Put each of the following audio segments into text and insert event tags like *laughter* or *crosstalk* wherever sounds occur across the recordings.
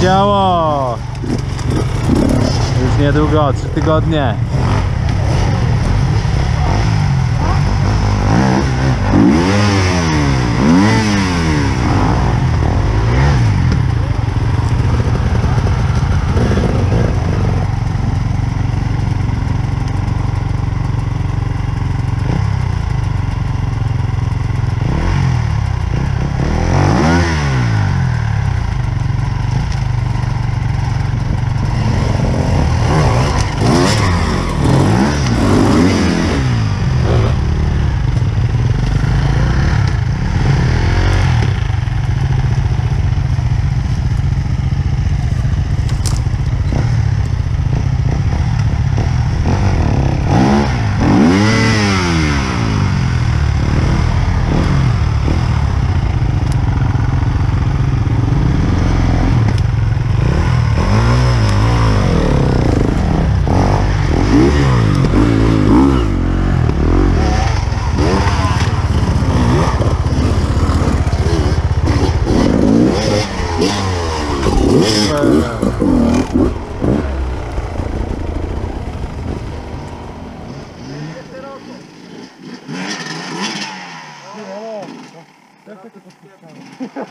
działo. Już niedługo, trzy tygodnie.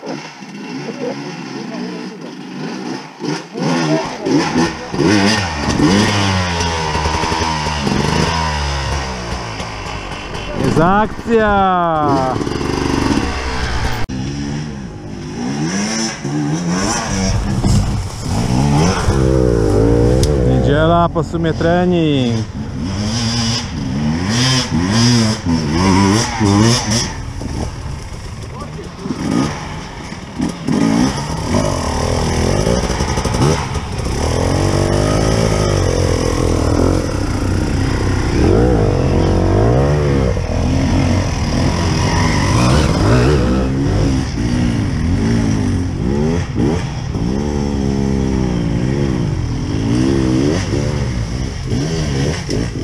Jest akcja! Niedziela, po sumie trening.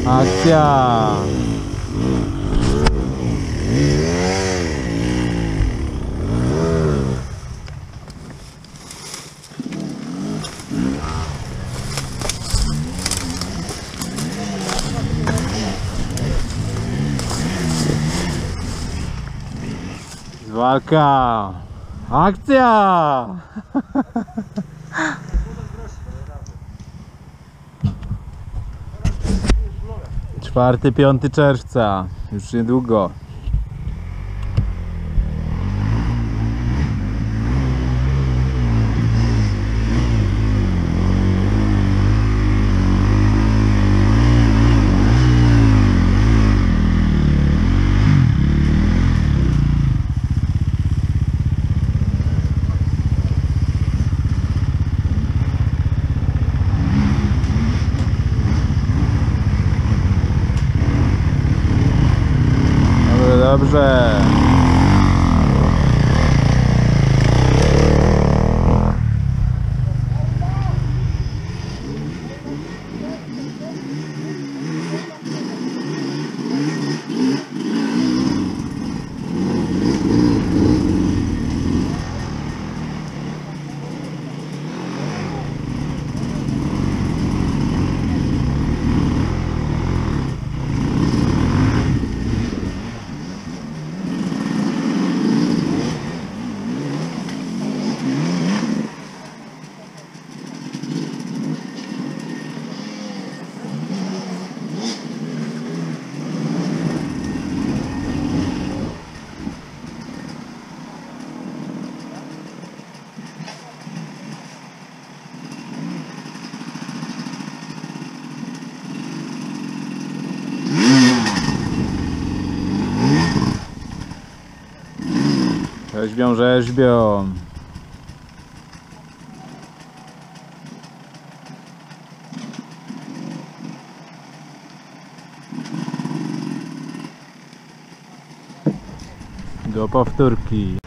Akcja! Walka! Akcja! Czwarty, piąty czerwca, już niedługo. Dobrze, dobrze. Rzeźbią, rzeźbią. Do powtórki.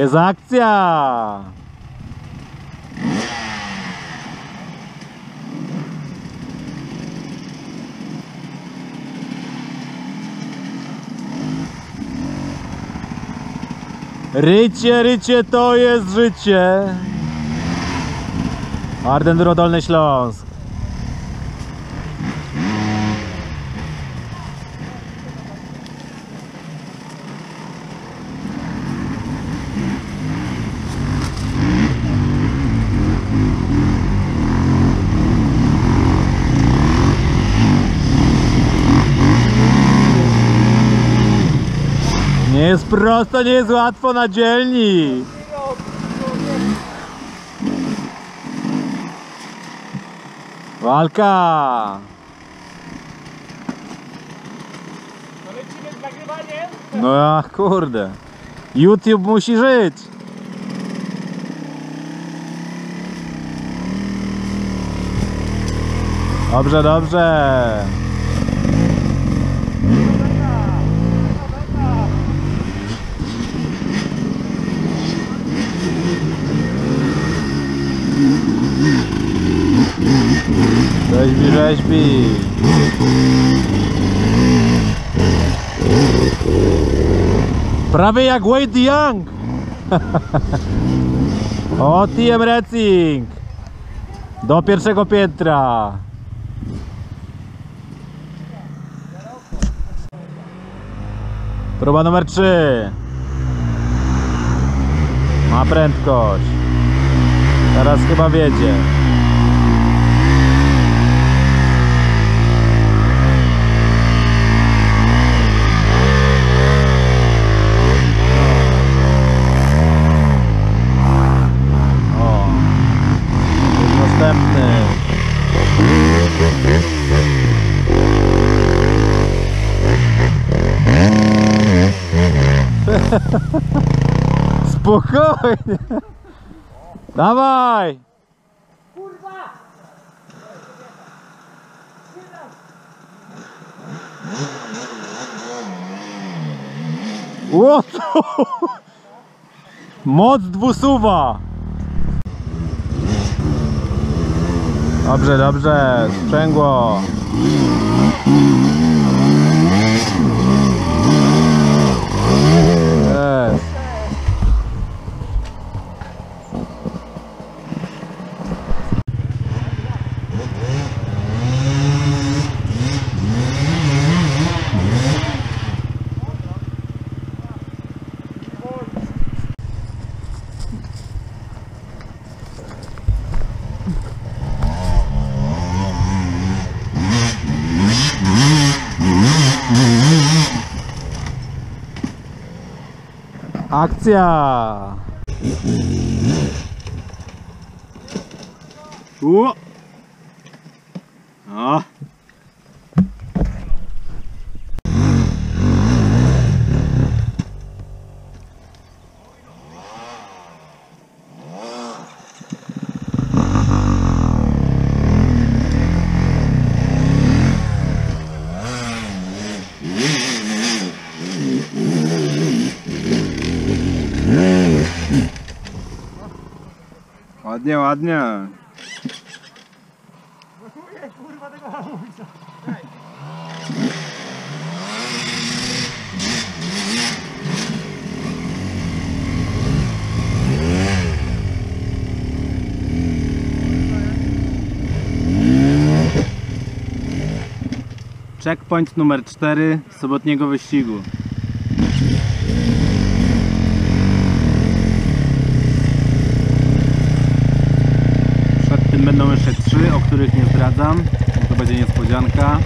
Jest akcja! Rycie, rycie to jest życie. Ardenduro Dolny Śląsk. Nie jest prosto, nie jest łatwo na dzielni. Walka! No ja kurde. YouTube musi żyć. Dobrze, dobrze. Rzeźbi. Prawie jak Wade Young. *laughs* o, TM Racing. Do pierwszego piętra. Próba numer 3. Ma prędkość. Teraz chyba wiedzie. O. Jest następny. *laughs* Spokojnie. Dawaj. Ło, co? Moc dwusuwa. Dobrze, dobrze, sprzęgło. Jest. Akcja! U! O! Ładnie, ładnie. Kurwa tego hamulca. Checkpoint numer 4 sobotniego wyścigu. Będą jeszcze trzy, o których nie zdradzam. To będzie niespodzianka.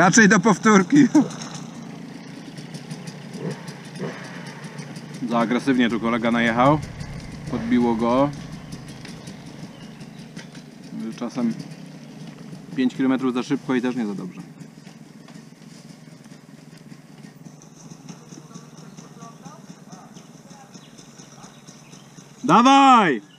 Raczej do powtórki. Za agresywnie tu kolega najechał. Podbiło go. Czasem 5 km za szybko i też nie za dobrze. Dawaj!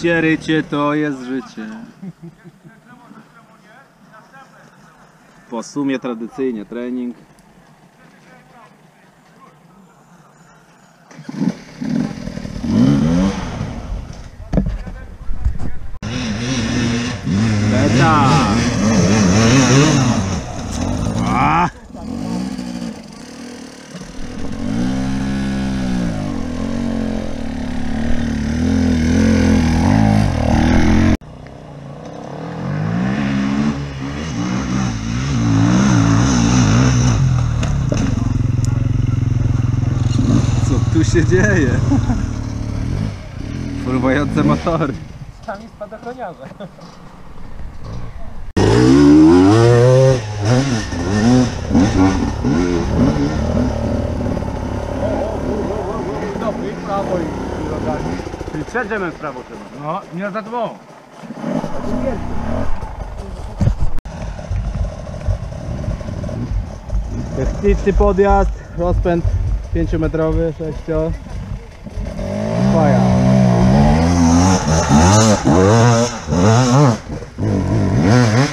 Rycie, rycie to jest życie. Po sumie tradycyjnie trening. Beta! A! Co tu się dzieje? Fruwające motory. Sami spadochroniarze. Dobry, prawo i nogami. Czyli w prawo trzeba. No, nie za tobą. Techniczny podjazd, rozpęd 5-metrowy, 6. Faja.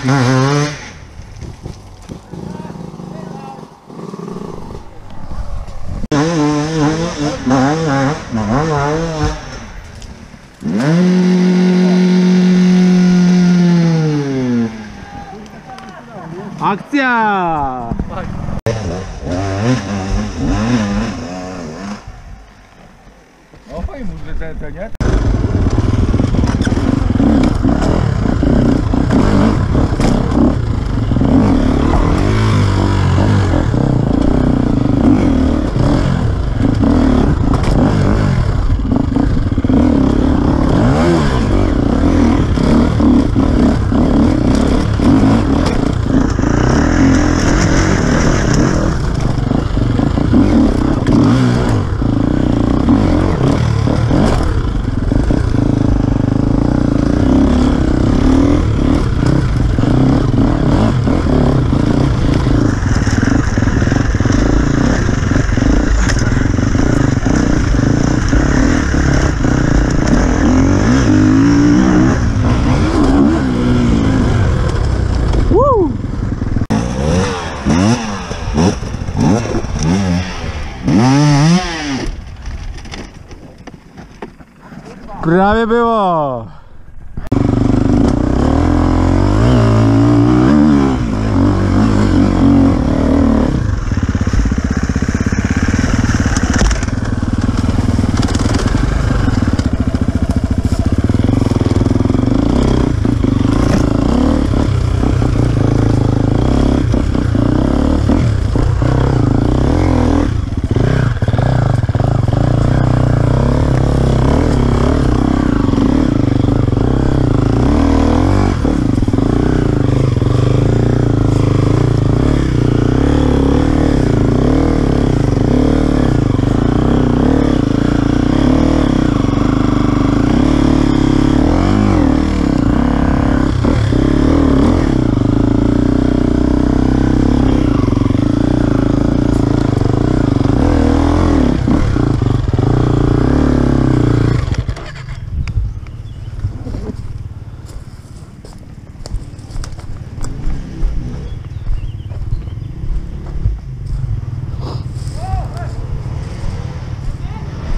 Akcja! No fajnie, może ten, ten. Prawie było!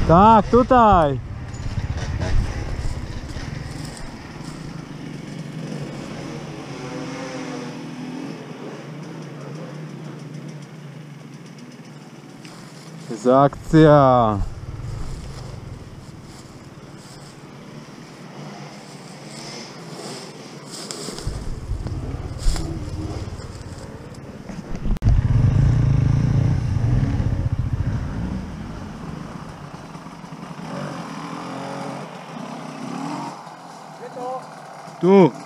Tak, tutaj. Jest akcja. Tu.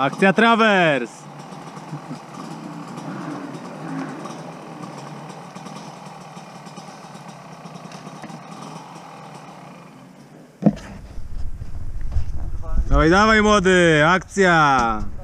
Akcja Travers! Dawaj, dawaj młody, akcja!